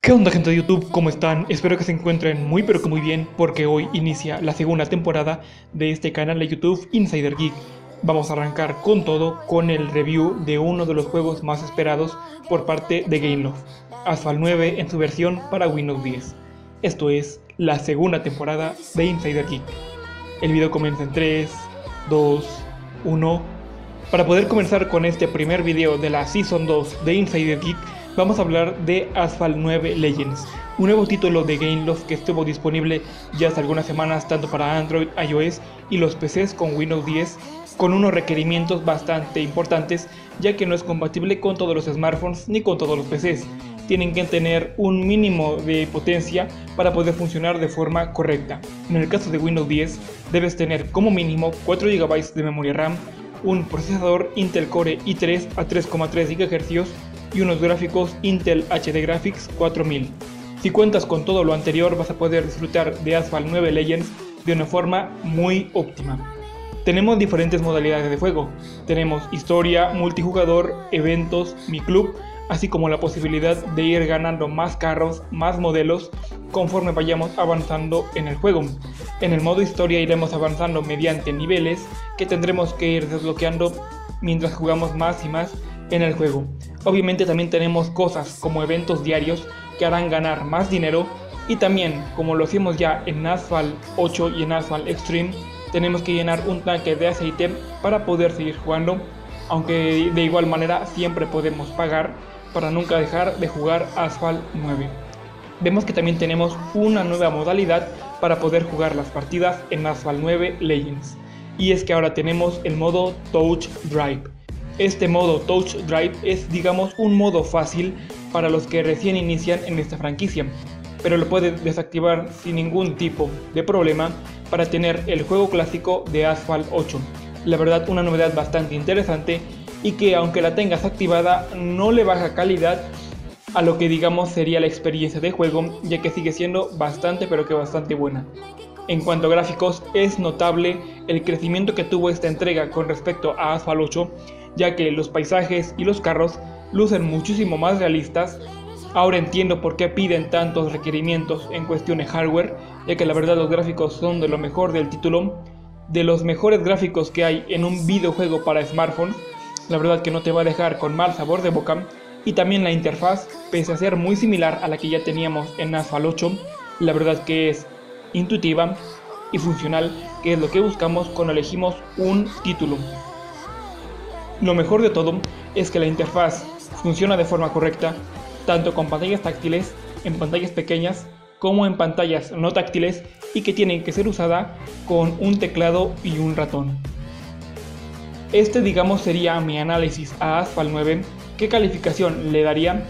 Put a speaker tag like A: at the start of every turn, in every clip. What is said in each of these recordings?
A: ¿Qué onda gente de YouTube? ¿Cómo están? Espero que se encuentren muy pero que muy bien porque hoy inicia la segunda temporada de este canal de YouTube Insider Geek. Vamos a arrancar con todo con el review de uno de los juegos más esperados por parte de Gameloft, Asphalt 9 en su versión para Windows 10. Esto es la segunda temporada de Insider Geek. El video comienza en 3, 2, 1 para poder comenzar con este primer video de la Season 2 de Insider Geek, vamos a hablar de Asphalt 9 Legends, un nuevo título de Gameloft que estuvo disponible ya hace algunas semanas tanto para Android, iOS y los PCs con Windows 10, con unos requerimientos bastante importantes ya que no es compatible con todos los smartphones ni con todos los PCs. Tienen que tener un mínimo de potencia para poder funcionar de forma correcta. En el caso de Windows 10, debes tener como mínimo 4 GB de memoria RAM, un procesador Intel Core i3 a 3,3 GHz y unos gráficos Intel HD Graphics 4000. Si cuentas con todo lo anterior vas a poder disfrutar de Asphalt 9 Legends de una forma muy óptima. Tenemos diferentes modalidades de juego. Tenemos historia, multijugador, eventos, mi club, así como la posibilidad de ir ganando más carros, más modelos, conforme vayamos avanzando en el juego. En el modo historia iremos avanzando mediante niveles que tendremos que ir desbloqueando mientras jugamos más y más en el juego. Obviamente también tenemos cosas como eventos diarios que harán ganar más dinero y también como lo hicimos ya en Asphalt 8 y en Asphalt Extreme tenemos que llenar un tanque de aceite para poder seguir jugando aunque de igual manera siempre podemos pagar para nunca dejar de jugar Asphalt 9. Vemos que también tenemos una nueva modalidad para poder jugar las partidas en Asphalt 9 Legends. Y es que ahora tenemos el modo Touch Drive. Este modo Touch Drive es digamos un modo fácil para los que recién inician en esta franquicia, pero lo puedes desactivar sin ningún tipo de problema para tener el juego clásico de Asphalt 8. La verdad una novedad bastante interesante y que aunque la tengas activada no le baja calidad a lo que digamos sería la experiencia de juego, ya que sigue siendo bastante pero que bastante buena. En cuanto a gráficos, es notable el crecimiento que tuvo esta entrega con respecto a Asphalt 8, ya que los paisajes y los carros lucen muchísimo más realistas. Ahora entiendo por qué piden tantos requerimientos en cuestión de hardware, ya que la verdad los gráficos son de lo mejor del título, de los mejores gráficos que hay en un videojuego para smartphones. La verdad que no te va a dejar con mal sabor de boca y también la interfaz, pese a ser muy similar a la que ya teníamos en Asphalt 8, la verdad que es intuitiva y funcional, que es lo que buscamos cuando elegimos un título. Lo mejor de todo es que la interfaz funciona de forma correcta, tanto con pantallas táctiles, en pantallas pequeñas, como en pantallas no táctiles y que tienen que ser usada con un teclado y un ratón. Este digamos sería mi análisis a Asphalt 9 ¿Qué calificación le daría?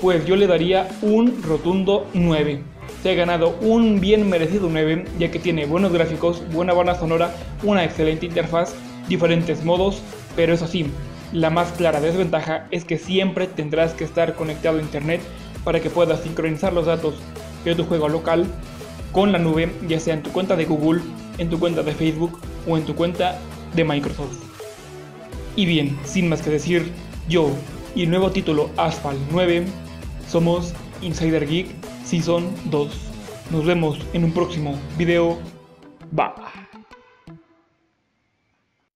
A: Pues yo le daría un rotundo 9. Se ha ganado un bien merecido 9 ya que tiene buenos gráficos, buena banda sonora, una excelente interfaz, diferentes modos, pero eso sí, la más clara desventaja es que siempre tendrás que estar conectado a internet para que puedas sincronizar los datos de tu juego local con la nube, ya sea en tu cuenta de Google, en tu cuenta de Facebook o en tu cuenta de Microsoft. Y bien, sin más que decir, yo y el nuevo título Asphalt 9. Somos Insider Geek Season 2. Nos vemos en un próximo video. Bye.